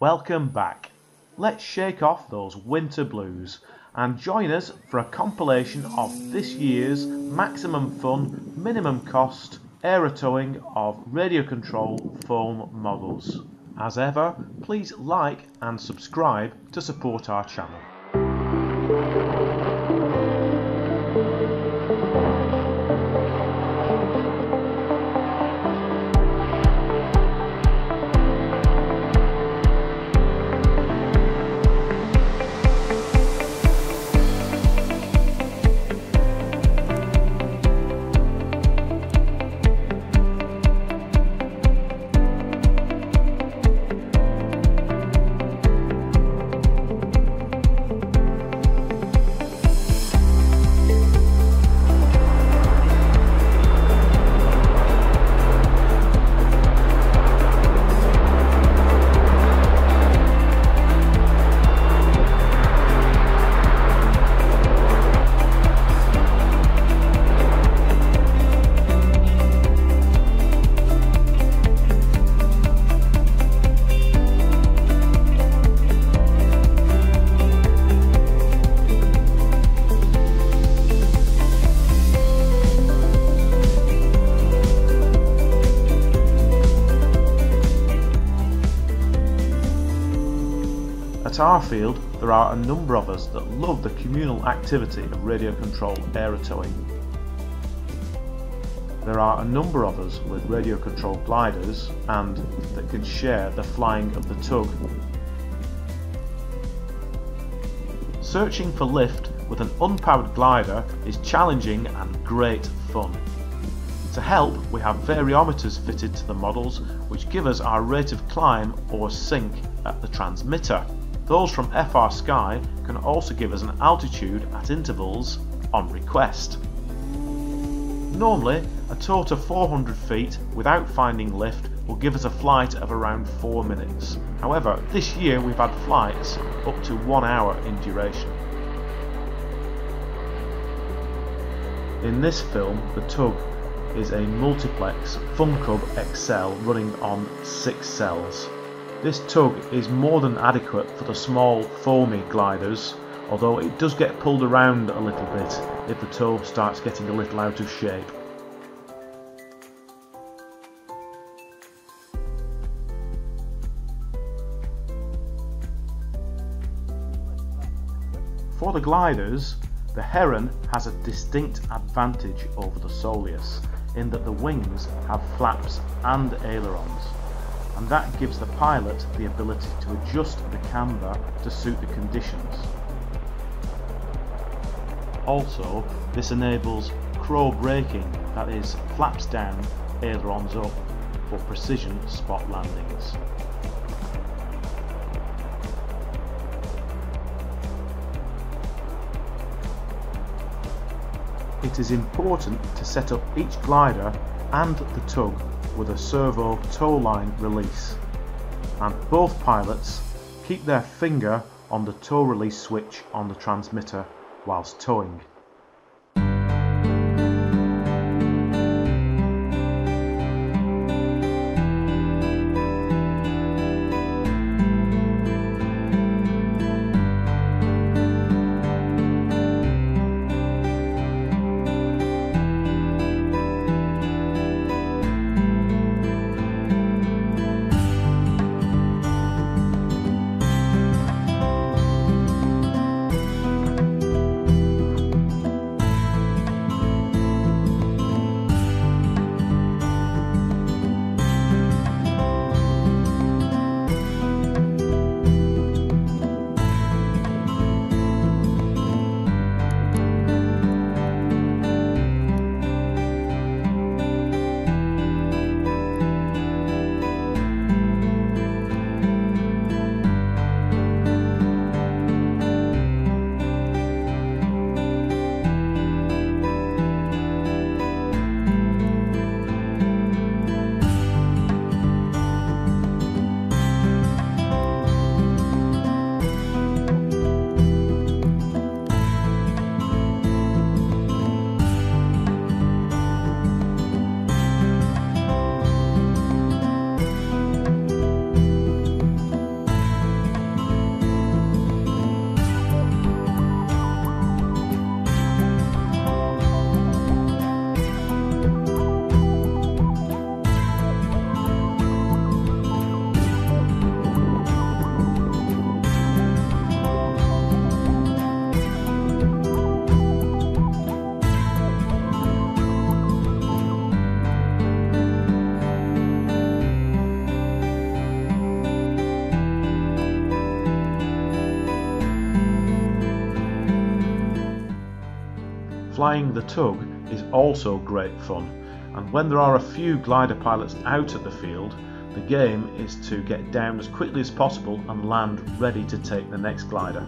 Welcome back. Let's shake off those winter blues and join us for a compilation of this year's maximum fun, minimum cost aero towing of radio control foam models. As ever, please like and subscribe to support our channel. At our field, there are a number of us that love the communal activity of radio controlled aero towing. There are a number of us with radio controlled gliders and that can share the flying of the tug. Searching for lift with an unpowered glider is challenging and great fun. To help, we have variometers fitted to the models which give us our rate of climb or sink at the transmitter. Those from FrSky can also give us an altitude at intervals on request. Normally, a tow to 400 feet without finding lift will give us a flight of around 4 minutes. However, this year we've had flights up to 1 hour in duration. In this film, the tug is a Multiplex FunCub XL running on 6 cells. This tug is more than adequate for the small foamy gliders, although it does get pulled around a little bit if the tow starts getting a little out of shape. For the gliders, the Heron has a distinct advantage over the Solius in that the wings have flaps and ailerons and that gives the pilot the ability to adjust the camber to suit the conditions. Also, this enables crow braking, that is, flaps down, ailerons up, for precision spot landings. It is important to set up each glider and the tug with a servo tow line release and both pilots keep their finger on the tow release switch on the transmitter whilst towing. Flying the tug is also great fun and when there are a few glider pilots out at the field the game is to get down as quickly as possible and land ready to take the next glider.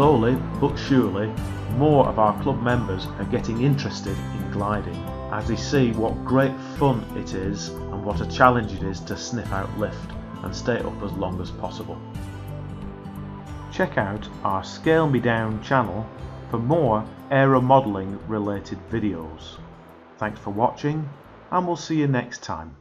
Slowly but surely, more of our club members are getting interested in gliding as they see what great fun it is and what a challenge it is to sniff out lift and stay up as long as possible. Check out our Scale Me Down channel for more aeromodelling related videos. Thanks for watching and we'll see you next time.